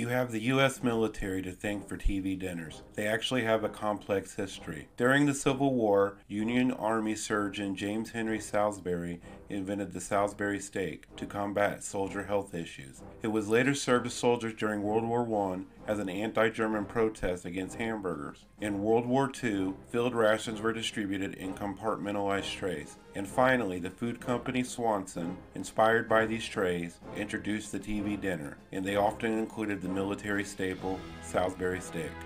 You have the U.S. military to thank for TV dinners. They actually have a complex history. During the Civil War, Union Army surgeon James Henry Salisbury invented the Salisbury steak to combat soldier health issues. It was later served to soldiers during World War I as an anti German protest against hamburgers. In World War II, field rations were distributed in compartmentalized trays. And finally, the food company Swanson, inspired by these trays, introduced the TV dinner, and they often included the military staple Salisbury steak.